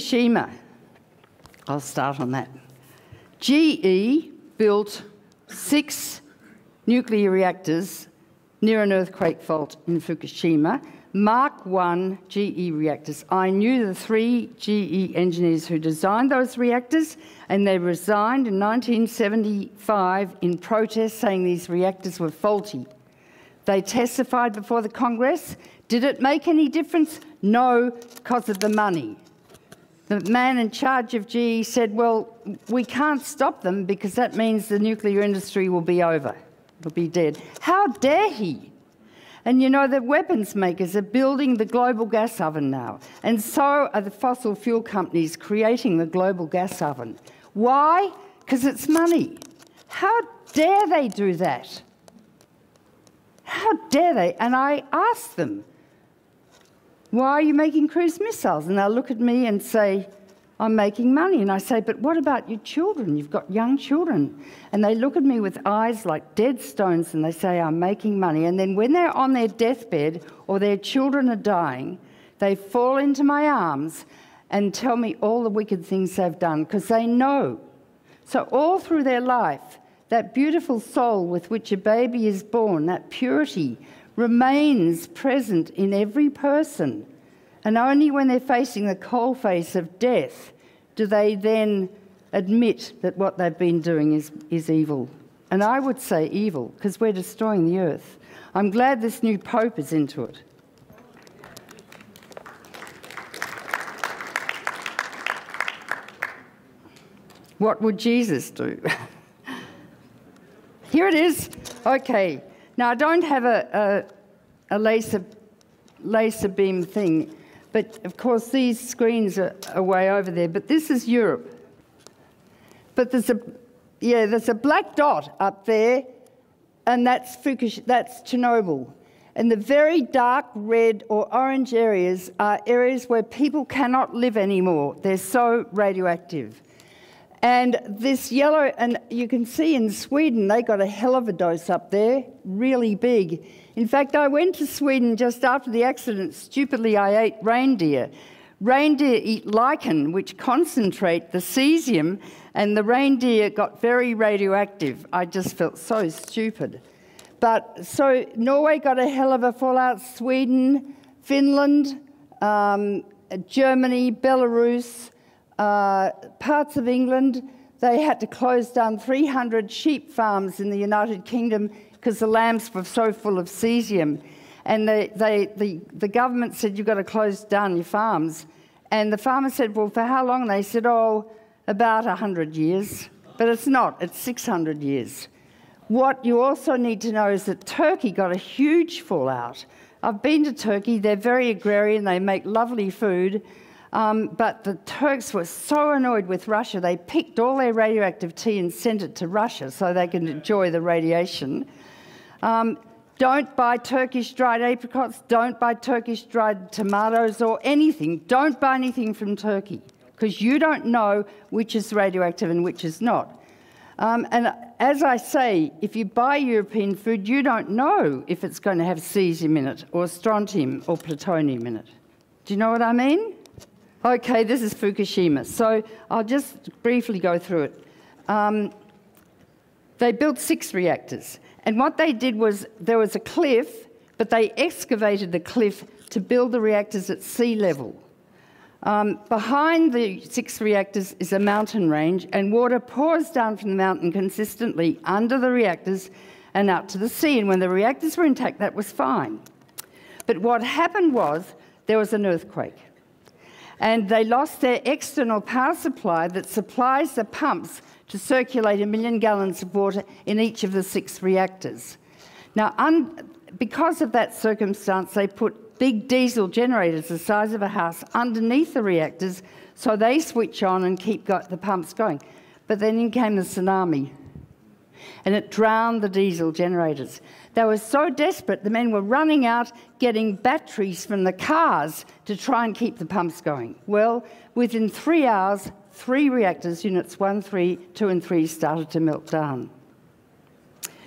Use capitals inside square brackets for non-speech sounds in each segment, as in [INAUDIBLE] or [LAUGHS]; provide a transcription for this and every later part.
Fukushima. I'll start on that. GE built six nuclear reactors near an earthquake fault in Fukushima. Mark 1 GE reactors. I knew the three GE engineers who designed those reactors, and they resigned in 1975 in protest saying these reactors were faulty. They testified before the Congress. Did it make any difference? No, because of the money. The man in charge of GE said, Well, we can't stop them because that means the nuclear industry will be over, it'll be dead. How dare he? And you know, the weapons makers are building the global gas oven now, and so are the fossil fuel companies creating the global gas oven. Why? Because it's money. How dare they do that? How dare they? And I asked them, why are you making cruise missiles? And they'll look at me and say, I'm making money. And I say, But what about your children? You've got young children. And they look at me with eyes like dead stones and they say, I'm making money. And then when they're on their deathbed or their children are dying, they fall into my arms and tell me all the wicked things they've done because they know. So, all through their life, that beautiful soul with which a baby is born, that purity, remains present in every person. And only when they're facing the cold face of death do they then admit that what they've been doing is, is evil. And I would say evil, because we're destroying the earth. I'm glad this new Pope is into it. What would Jesus do? [LAUGHS] Here it is. Okay. Now, I don't have a, a, a laser, laser beam thing but of course, these screens are, are way over there. But this is Europe. But there's a, yeah, there's a black dot up there, and that's Fukush that's Chernobyl. And the very dark red or orange areas are areas where people cannot live anymore. They're so radioactive. And this yellow, and you can see in Sweden, they got a hell of a dose up there, really big. In fact, I went to Sweden just after the accident. Stupidly, I ate reindeer. Reindeer eat lichen, which concentrate the cesium, and the reindeer got very radioactive. I just felt so stupid. But so Norway got a hell of a fallout, Sweden, Finland, um, Germany, Belarus, uh, parts of England. They had to close down 300 sheep farms in the United Kingdom because the lambs were so full of cesium. And they, they, the, the government said, You've got to close down your farms. And the farmer said, Well, for how long? They said, Oh, about 100 years. But it's not, it's 600 years. What you also need to know is that Turkey got a huge fallout. I've been to Turkey, they're very agrarian, they make lovely food. Um, but the Turks were so annoyed with Russia, they picked all their radioactive tea and sent it to Russia so they could enjoy the radiation. Um, don't buy Turkish dried apricots, don't buy Turkish dried tomatoes or anything. Don't buy anything from Turkey because you don't know which is radioactive and which is not. Um, and as I say, if you buy European food, you don't know if it's going to have cesium in it or strontium or plutonium in it. Do you know what I mean? Okay, this is Fukushima. So I'll just briefly go through it. Um, they built six reactors. And what they did was there was a cliff, but they excavated the cliff to build the reactors at sea level. Um, behind the six reactors is a mountain range, and water pours down from the mountain consistently under the reactors and out to the sea. And when the reactors were intact, that was fine. But what happened was there was an earthquake. And they lost their external power supply that supplies the pumps to circulate a million gallons of water in each of the six reactors. Now, because of that circumstance, they put big diesel generators the size of a house underneath the reactors so they switch on and keep the pumps going. But then in came the tsunami and it drowned the diesel generators. They were so desperate, the men were running out getting batteries from the cars to try and keep the pumps going. Well, within three hours, three reactors, units one, three, two, and three, started to melt down.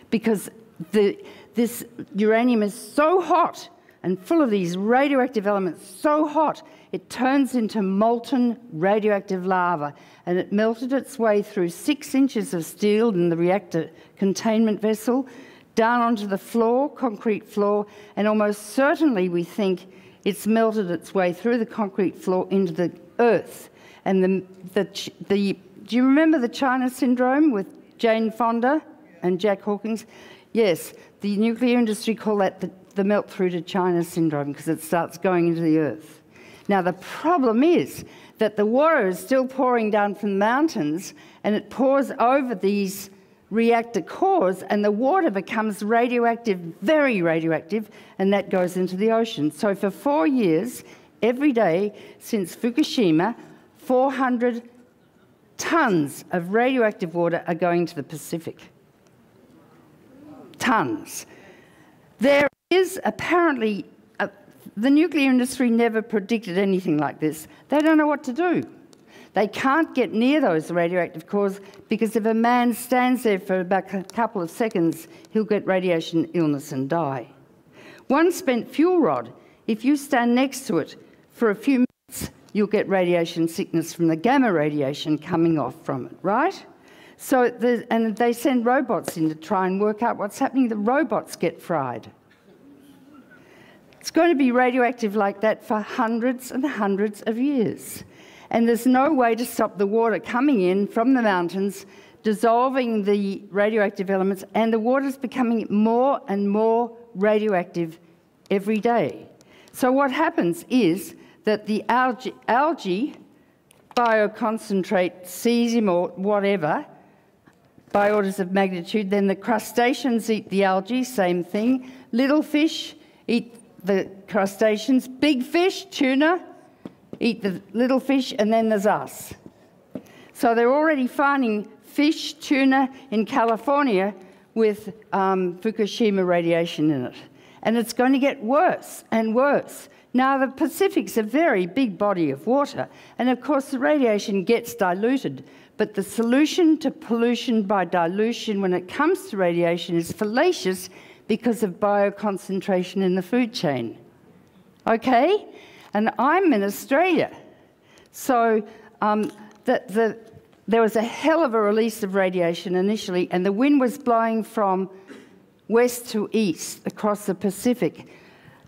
Because the, this uranium is so hot and full of these radioactive elements so hot it turns into molten radioactive lava and it melted its way through six inches of steel in the reactor containment vessel down onto the floor, concrete floor, and almost certainly we think it's melted its way through the concrete floor into the earth. And the, the, the do you remember the China syndrome with Jane Fonda and Jack Hawkins? Yes, the nuclear industry call that the, the melt through to China syndrome because it starts going into the earth. Now, the problem is that the water is still pouring down from the mountains and it pours over these reactor cores and the water becomes radioactive, very radioactive, and that goes into the ocean. So for four years, every day since Fukushima, 400 tons of radioactive water are going to the Pacific. Tons. There is apparently, a, the nuclear industry never predicted anything like this. They don't know what to do. They can't get near those radioactive cores because if a man stands there for about a couple of seconds, he'll get radiation illness and die. One spent fuel rod, if you stand next to it for a few minutes, you'll get radiation sickness from the gamma radiation coming off from it, right? So, and they send robots in to try and work out what's happening. The robots get fried. It's going to be radioactive like that for hundreds and hundreds of years and there's no way to stop the water coming in from the mountains, dissolving the radioactive elements, and the water's becoming more and more radioactive every day. So what happens is that the algae, algae bioconcentrate cesium or whatever by orders of magnitude. Then the crustaceans eat the algae, same thing. Little fish eat the crustaceans. Big fish, tuna, eat the little fish, and then there's us. So they're already finding fish, tuna in California with um, Fukushima radiation in it. And it's going to get worse and worse. Now, the Pacific's a very big body of water, and of course, the radiation gets diluted. But the solution to pollution by dilution when it comes to radiation is fallacious because of bioconcentration in the food chain. Okay? And I'm in Australia. So um, the, the, there was a hell of a release of radiation initially, and the wind was blowing from west to east across the Pacific.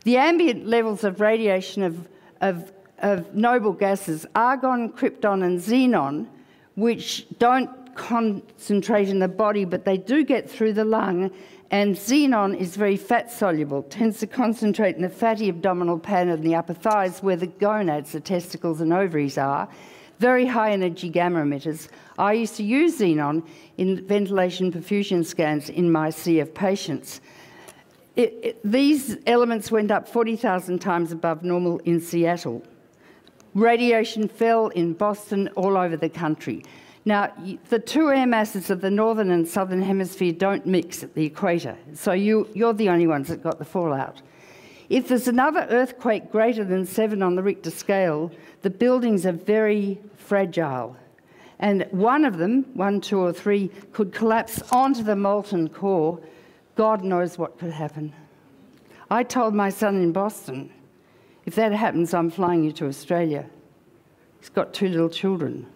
The ambient levels of radiation of, of, of noble gases, argon, krypton, and xenon, which don't concentrate in the body, but they do get through the lung and xenon is very fat soluble, tends to concentrate in the fatty abdominal pan and the upper thighs where the gonads, the testicles and ovaries are. Very high energy gamma emitters. I used to use xenon in ventilation perfusion scans in my CF patients. It, it, these elements went up 40,000 times above normal in Seattle. Radiation fell in Boston, all over the country. Now, the two air masses of the northern and southern hemisphere don't mix at the equator, so you, you're the only ones that got the fallout. If there's another earthquake greater than seven on the Richter scale, the buildings are very fragile. And one of them, one, two, or three, could collapse onto the molten core. God knows what could happen. I told my son in Boston, if that happens, I'm flying you to Australia. He's got two little children.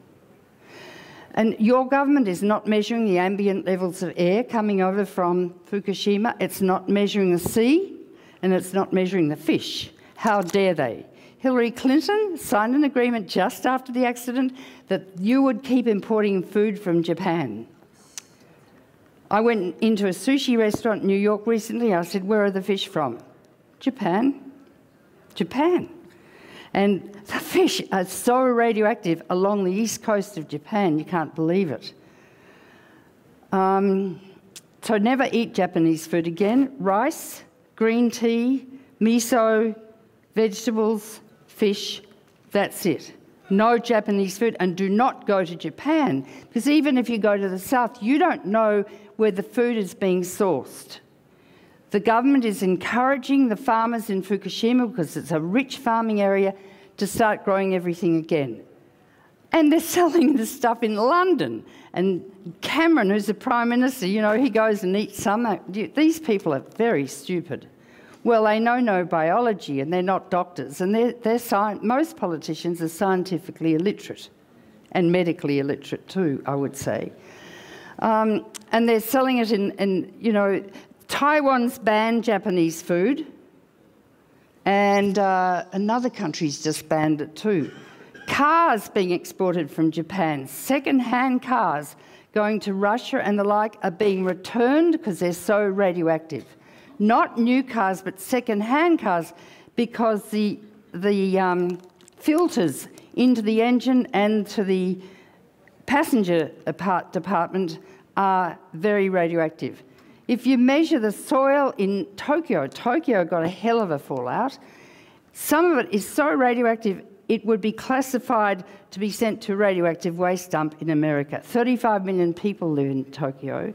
And your government is not measuring the ambient levels of air coming over from Fukushima. It's not measuring the sea, and it's not measuring the fish. How dare they? Hillary Clinton signed an agreement just after the accident that you would keep importing food from Japan. I went into a sushi restaurant in New York recently. I said, Where are the fish from? Japan. Japan. And the fish are so radioactive along the east coast of Japan, you can't believe it. Um, so never eat Japanese food again. Rice, green tea, miso, vegetables, fish, that's it. No Japanese food, and do not go to Japan because even if you go to the south, you don't know where the food is being sourced. The government is encouraging the farmers in Fukushima, because it's a rich farming area, to start growing everything again. And they're [LAUGHS] selling the stuff in London. And Cameron, who's the Prime Minister, you know, he goes and eats some. These people are very stupid. Well, they know no biology and they're not doctors, and they're, they're most politicians are scientifically illiterate and medically illiterate too, I would say. Um, and they're selling it in, in, you know, Taiwan's banned Japanese food, and uh, another country's just banned it too. Cars being exported from Japan, second hand cars going to Russia and the like, are being returned because they're so radioactive. Not new cars, but second hand cars because the, the um, filters into the engine and to the passenger department are very radioactive. If you measure the soil in Tokyo, Tokyo got a hell of a fallout. Some of it is so radioactive it would be classified to be sent to radioactive waste dump in America. 35 million people live in Tokyo.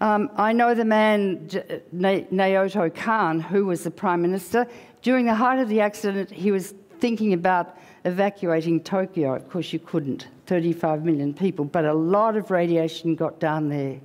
Um, I know the man, Naoto Kan, who was the Prime Minister. During the height of the accident, he was thinking about evacuating Tokyo. Of course, you couldn't, 35 million people, but a lot of radiation got down there.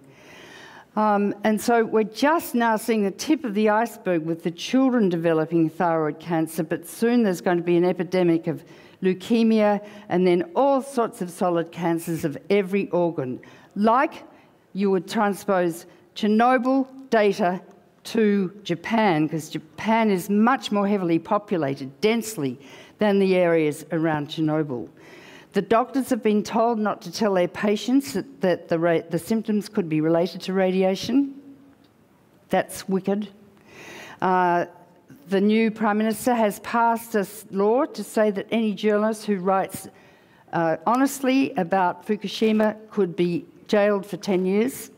Um, and so we're just now seeing the tip of the iceberg with the children developing thyroid cancer, but soon there's going to be an epidemic of leukemia and then all sorts of solid cancers of every organ. Like you would transpose Chernobyl data to Japan, because Japan is much more heavily populated, densely, than the areas around Chernobyl. The doctors have been told not to tell their patients that, that the, the symptoms could be related to radiation. That's wicked. Uh, the new Prime Minister has passed a law to say that any journalist who writes uh, honestly about Fukushima could be jailed for 10 years.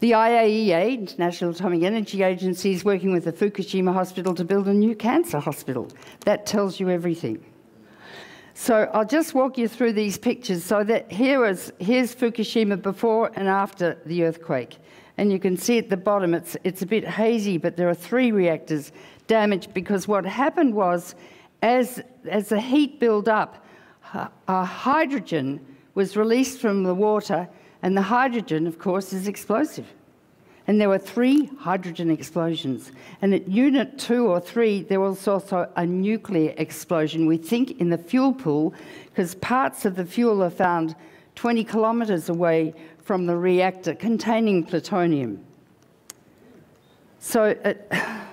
The IAEA, International Atomic Energy Agency, is working with the Fukushima hospital to build a new cancer hospital. That tells you everything. So I'll just walk you through these pictures. So that here is here's Fukushima before and after the earthquake. And you can see at the bottom it's it's a bit hazy, but there are three reactors damaged because what happened was as as the heat built up, uh, hydrogen was released from the water, and the hydrogen, of course, is explosive. And there were three hydrogen explosions. And at unit two or three, there was also a nuclear explosion, we think, in the fuel pool, because parts of the fuel are found 20 kilometres away from the reactor containing plutonium. So, uh,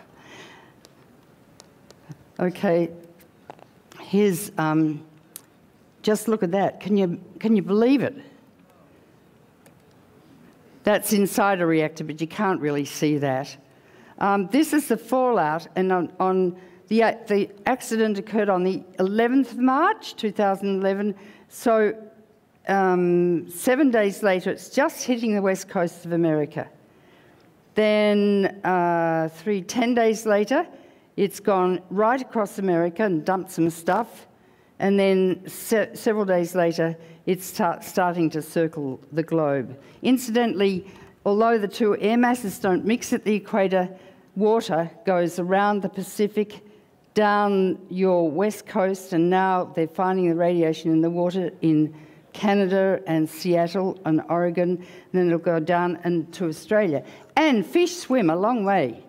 [SIGHS] okay, here's, um, just look at that. Can you, can you believe it? That's inside a reactor, but you can't really see that. Um, this is the fallout, and on, on the, uh, the accident occurred on the 11th of March 2011. So um, seven days later, it's just hitting the west coast of America. Then uh, three, ten days later, it's gone right across America and dumped some stuff. And then se several days later, it's start starting to circle the globe. Incidentally, although the two air masses don't mix at the equator, water goes around the Pacific, down your west coast, and now they're finding the radiation in the water in Canada and Seattle and Oregon, and then it'll go down into Australia. And fish swim a long way,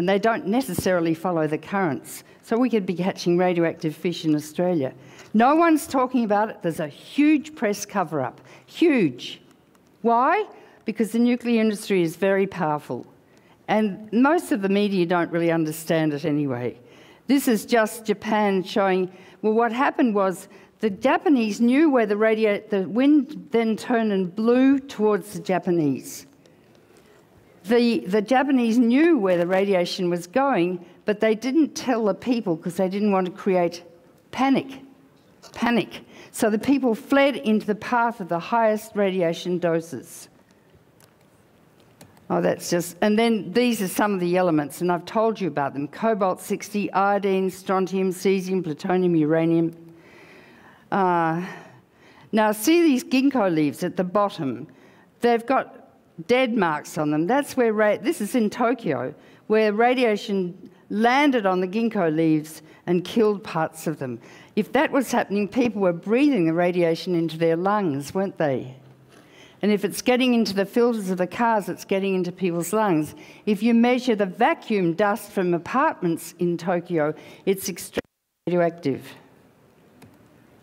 and they don't necessarily follow the currents. So we could be catching radioactive fish in Australia. No one's talking about it. There's a huge press cover up. Huge. Why? Because the nuclear industry is very powerful. And most of the media don't really understand it anyway. This is just Japan showing, well, what happened was the Japanese knew where the, radio, the wind then turned and blew towards the Japanese. The, the Japanese knew where the radiation was going, but they didn't tell the people because they didn't want to create panic panic. So the people fled into the path of the highest radiation doses. Oh, that's just, and then these are some of the elements, and I've told you about them cobalt 60, iodine, strontium, cesium, plutonium, uranium. Uh, now, see these ginkgo leaves at the bottom? They've got dead marks on them. That's where, this is in Tokyo, where radiation landed on the ginkgo leaves and killed parts of them. If that was happening, people were breathing the radiation into their lungs, weren't they? And if it's getting into the filters of the cars, it's getting into people's lungs. If you measure the vacuum dust from apartments in Tokyo, it's extremely radioactive.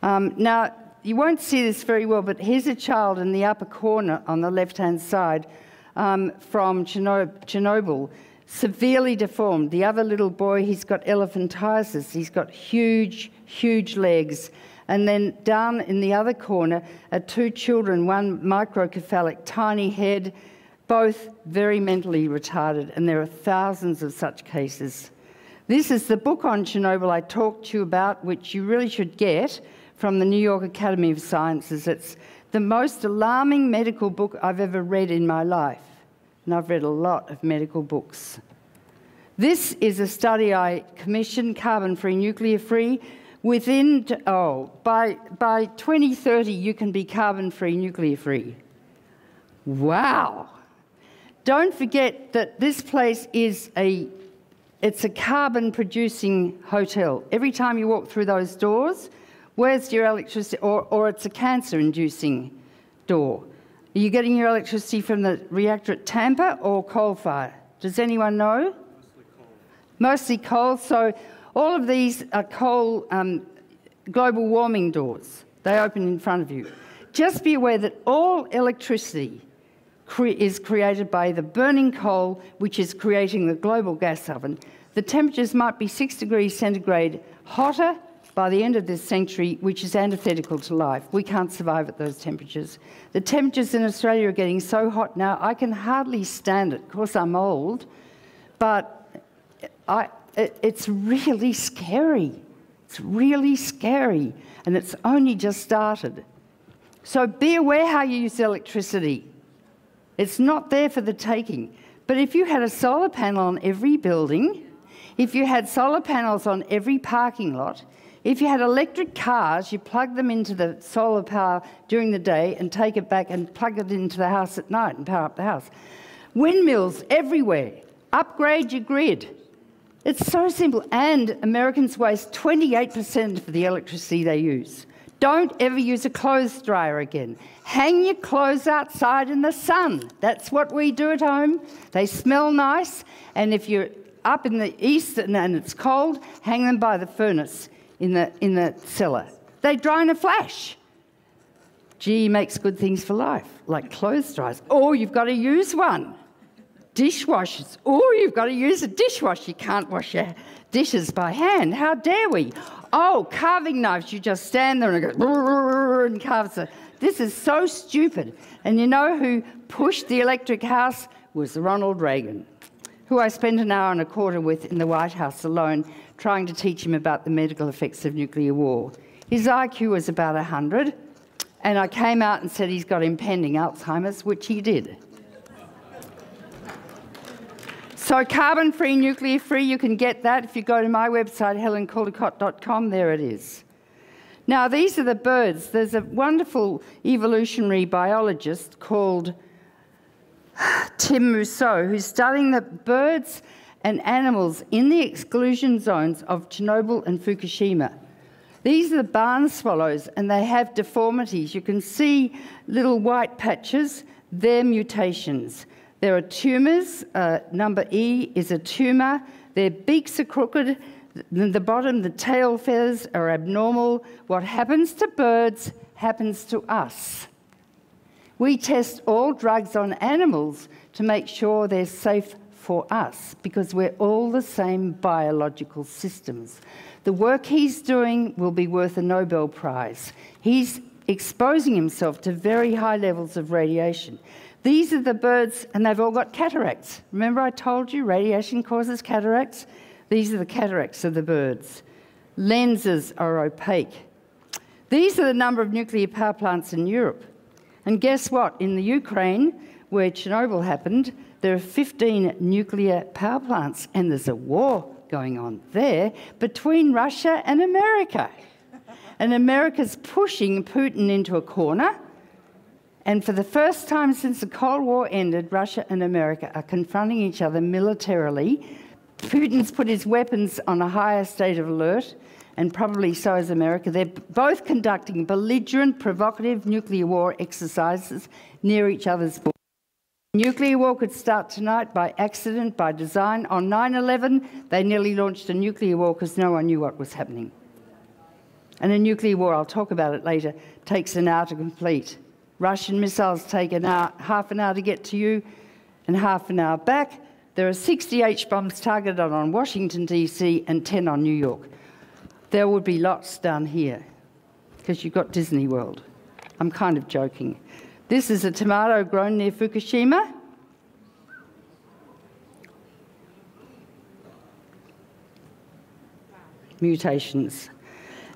Um, now, you won't see this very well, but here's a child in the upper corner on the left hand side um, from Chernobyl, severely deformed. The other little boy, he's got elephantiasis, he's got huge, huge legs. And then down in the other corner are two children, one microcephalic, tiny head, both very mentally retarded, and there are thousands of such cases. This is the book on Chernobyl I talked to you about, which you really should get from the New York Academy of Sciences. It's the most alarming medical book I've ever read in my life. And I've read a lot of medical books. This is a study I commissioned, carbon free, nuclear free, Within, oh, by, by 2030, you can be carbon free, nuclear free. Wow. Don't forget that this place is a, it's a carbon producing hotel. Every time you walk through those doors, where's your electricity? Or, or it's a cancer inducing door. Are you getting your electricity from the reactor at Tampa or coal fire? Does anyone know? Mostly coal. Mostly coal. So all of these are coal um, global warming doors. They open in front of you. Just be aware that all electricity cre is created by the burning coal, which is creating the global gas oven. The temperatures might be six degrees centigrade hotter by the end of this century, which is antithetical to life. We can't survive at those temperatures. The temperatures in Australia are getting so hot now, I can hardly stand it. Of course, I'm old, but I, it, it's really scary. It's really scary, and it's only just started. So be aware how you use electricity. It's not there for the taking. But if you had a solar panel on every building, if you had solar panels on every parking lot, if you had electric cars, you plug them into the solar power during the day and take it back and plug it into the house at night and power up the house. Windmills everywhere. Upgrade your grid. It's so simple. And Americans waste 28% of the electricity they use. Don't ever use a clothes dryer again. Hang your clothes outside in the sun. That's what we do at home. They smell nice. And if you're up in the east and, it's cold, hang them by the furnace in the, in the cellar. They dry in a flash. G makes good things for life, like clothes dryers. Or you've got to use one dishwashers. Oh, you've got to use a dishwasher. You can't wash your dishes by hand. How dare we? Oh, carving knives. You just stand there and it goes and carves it. This is so stupid. And you know who pushed the electric house? Was Ronald Reagan, who I spent an hour and a quarter with in the White House alone, trying to teach him about the medical effects of nuclear war. His IQ was about 100, and I came out and said he's got impending Alzheimer's, which he did. So carbon free, nuclear free, you can get that if you go to my website, helencaldicott.com, there it is. Now, these are the birds. There's a wonderful evolutionary biologist called [GASPS] Tim Mousseau, who's studying the birds and animals in the exclusion zones of Chernobyl and Fukushima. These are the barn swallows, and they have deformities. You can see little white patches, they're mutations. There are tumours. Uh, number E is a tumour. Their beaks are crooked. The bottom, the tail feathers are abnormal. What happens to birds happens to us. We test all drugs on animals to make sure they're safe for us because we're all the same biological systems. The work he's doing will be worth a Nobel Prize. He's exposing himself to very high levels of radiation. These are the birds, and they've all got cataracts. Remember, I told you radiation causes cataracts? These are the cataracts of the birds. Lenses are opaque. These are the number of nuclear power plants in Europe. And guess what? In the Ukraine, where Chernobyl happened, there are 15 nuclear power plants, and there's a war going on there between Russia and America. and America's pushing Putin into a corner and for the first time since the Cold War ended, Russia and America are confronting each other militarily. Putin's put his weapons on a higher state of alert, and probably so is America. They're both conducting belligerent, provocative nuclear war exercises near each other's borders. Nuclear war could start tonight by accident, by design. On 9 11, they nearly launched a nuclear war because no one knew what was happening. And a nuclear war, I'll talk about it later, takes an hour to complete. Russian missiles take an hour, half an hour to get to you and half an hour back. There are 60 H bombs targeted on Washington, D.C., and 10 on New York. There would be lots down here because you've got Disney World. I'm kind of joking. This is a tomato grown near Fukushima. Mutations.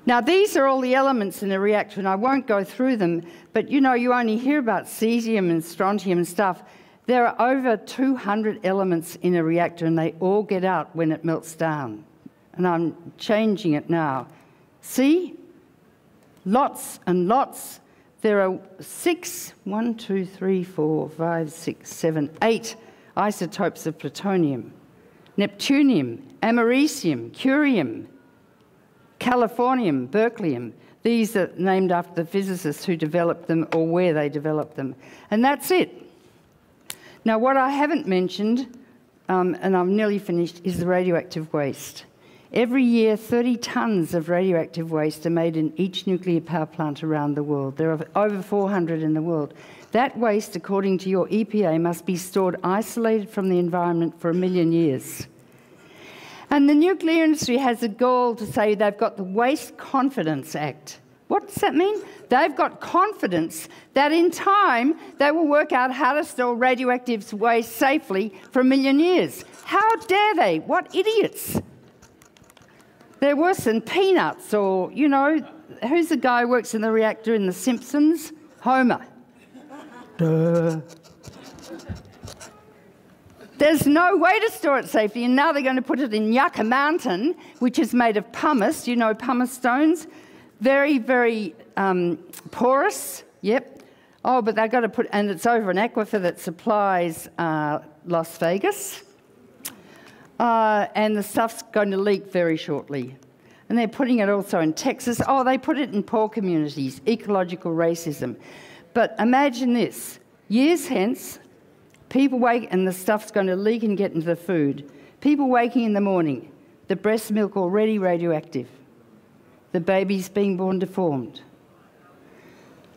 Now, these are all the elements in a reactor, and I won't go through them, but you know, you only hear about cesium and strontium and stuff. There are over 200 elements in a reactor, and they all get out when it melts down. And I'm changing it now. See? Lots and lots. There are six, one, two, three, four, five, six, seven, eight isotopes of plutonium, neptunium, americium, curium, californium, berkelium. These are named after the physicists who developed them or where they developed them. And that's it. Now, what I haven't mentioned, um, and I'm nearly finished, is the radioactive waste. Every year, 30 tonnes of radioactive waste are made in each nuclear power plant around the world. There are over 400 in the world. That waste, according to your EPA, must be stored isolated from the environment for a million years. And the nuclear industry has a goal to say they've got the Waste Confidence Act. What does that mean? They've got confidence that in time they will work out how to store radioactive waste safely for a million years. How dare they? What idiots! They're worse than peanuts, or, you know, who's the guy who works in the reactor in The Simpsons? Homer. Duh. There's no way to store it safely, and now they're going to put it in Yucca Mountain, which is made of pumice, you know, pumice stones. Very, very um, porous. Yep. Oh, but they've got to put, and it's over an aquifer that supplies uh, Las Vegas. Uh, and the stuff's going to leak very shortly. And they're putting it also in Texas. Oh, they put it in poor communities, ecological racism. But imagine this years hence, people wake and the stuff's going to leak and get into the food. People waking in the morning, the breast milk already radioactive the babies being born deformed.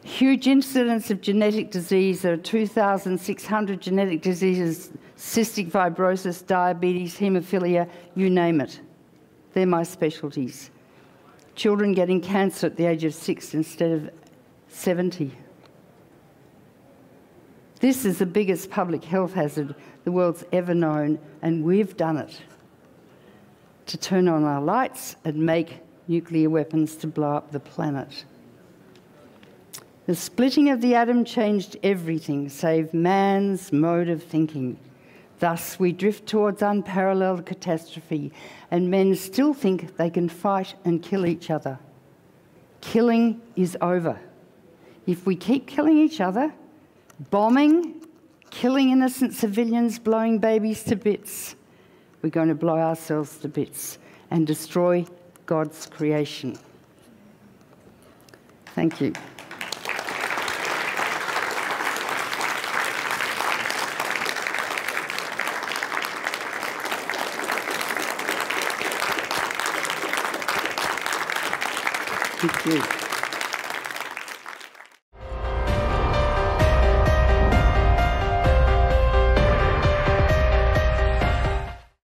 Huge incidence of genetic disease. There are 2,600 genetic diseases cystic fibrosis, diabetes, haemophilia, you name it. They're my specialties. Children getting cancer at the age of six instead of 70. This is the biggest public health hazard the world's ever known, and we've done it to turn on our lights and make nuclear weapons to blow up the planet. The splitting of the atom changed everything save man's mode of thinking. Thus, we drift towards unparalleled catastrophe, and men still think they can fight and kill each other. Killing is over. If we keep killing each other, bombing, killing innocent civilians, blowing babies to bits, we're going to blow ourselves to bits and destroy God's creation. Thank you. Thank you.